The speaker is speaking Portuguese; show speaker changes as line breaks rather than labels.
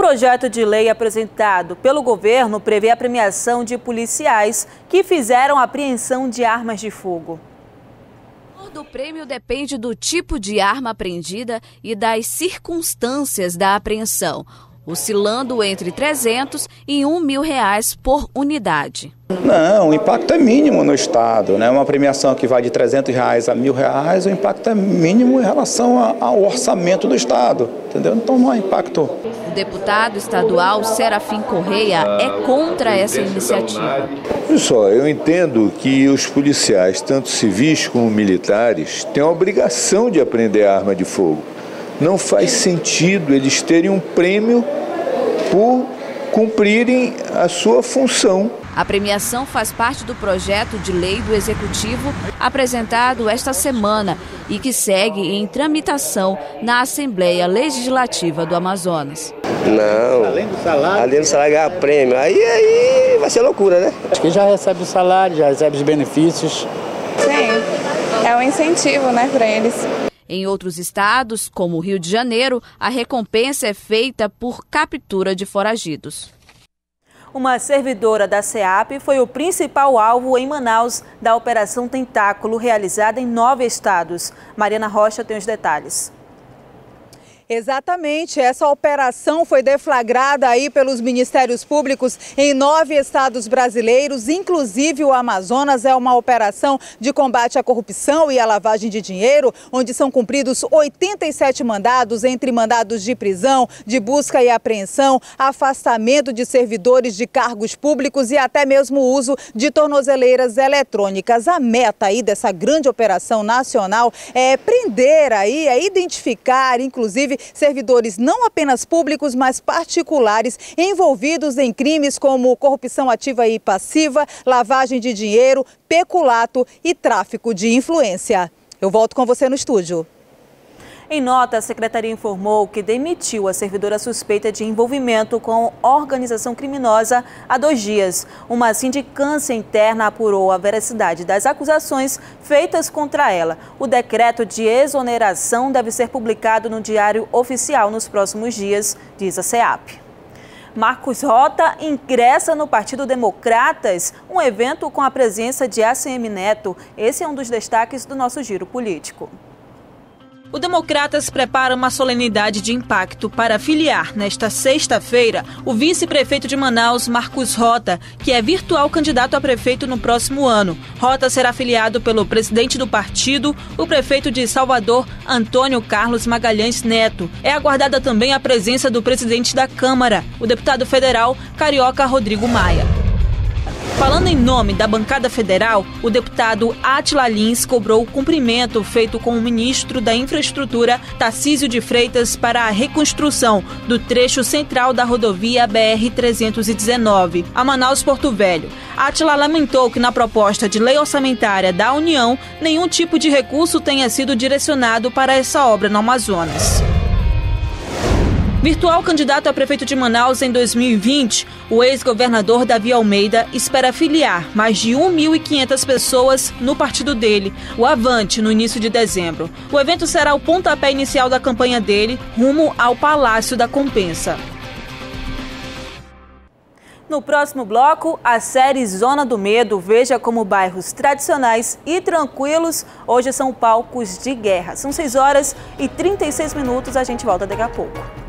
projeto de lei apresentado pelo governo prevê a premiação de policiais que fizeram apreensão de armas de fogo.
O do prêmio depende do tipo de arma apreendida e das circunstâncias da apreensão oscilando entre 300 e 1 mil reais por unidade.
Não, o impacto é mínimo no Estado. Né? Uma premiação que vai de 300 reais a mil reais, o impacto é mínimo em relação ao orçamento do Estado. Entendeu? Então não há impacto.
O deputado estadual Serafim Correia é contra essa iniciativa.
Olha só, eu entendo que os policiais, tanto civis como militares, têm a obrigação de aprender arma de fogo não faz sentido eles terem um prêmio por cumprirem a sua função.
A premiação faz parte do projeto de lei do Executivo apresentado esta semana e que segue em tramitação na Assembleia Legislativa do Amazonas.
Não. Além do salário? Além do salário ganhar prêmio. Aí, aí vai ser loucura, né?
Acho que já recebe o salário, já recebe os benefícios.
Sim, é um incentivo, né, para eles.
Em outros estados, como o Rio de Janeiro, a recompensa é feita por captura de foragidos.
Uma servidora da SEAP foi o principal alvo em Manaus da Operação Tentáculo, realizada em nove estados. Mariana Rocha tem os detalhes.
Exatamente, essa operação foi deflagrada aí pelos ministérios públicos em nove estados brasileiros, inclusive o Amazonas. É uma operação de combate à corrupção e à lavagem de dinheiro, onde são cumpridos 87 mandados, entre mandados de prisão, de busca e apreensão, afastamento de servidores de cargos públicos e até mesmo uso de tornozeleiras eletrônicas. A meta aí dessa grande operação nacional é prender aí, é identificar, inclusive, servidores não apenas públicos, mas particulares envolvidos em crimes como corrupção ativa e passiva, lavagem de dinheiro, peculato e tráfico de influência. Eu volto com você no estúdio.
Em nota, a secretaria informou que demitiu a servidora suspeita de envolvimento com organização criminosa há dois dias. Uma sindicância interna apurou a veracidade das acusações feitas contra ela. O decreto de exoneração deve ser publicado no Diário Oficial nos próximos dias, diz a SEAP. Marcos Rota ingressa no Partido Democratas, um evento com a presença de ACM Neto. Esse é um dos destaques do nosso giro político. O Democratas prepara uma solenidade de impacto para filiar, nesta sexta-feira, o vice-prefeito de Manaus, Marcos Rota, que é virtual candidato a prefeito no próximo ano. Rota será filiado pelo presidente do partido, o prefeito de Salvador, Antônio Carlos Magalhães Neto. É aguardada também a presença do presidente da Câmara, o deputado federal Carioca Rodrigo Maia. Falando em nome da bancada federal, o deputado Atila Lins cobrou o cumprimento feito com o ministro da Infraestrutura, Tarcísio de Freitas, para a reconstrução do trecho central da rodovia BR-319, a Manaus-Porto Velho. Atila lamentou que na proposta de lei orçamentária da União, nenhum tipo de recurso tenha sido direcionado para essa obra no Amazonas. Virtual candidato a prefeito de Manaus em 2020, o ex-governador Davi Almeida espera filiar mais de 1.500 pessoas no partido dele, o Avante, no início de dezembro. O evento será o pontapé inicial da campanha dele rumo ao Palácio da Compensa. No próximo bloco, a série Zona do Medo veja como bairros tradicionais e tranquilos hoje são palcos de guerra. São 6 horas e 36 minutos, a gente volta daqui a pouco.